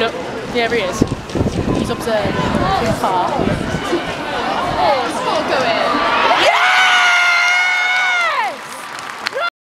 Look, there he is. He's observing from far.